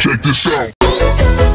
Check this out.